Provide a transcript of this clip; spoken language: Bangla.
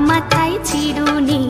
মাথায় চির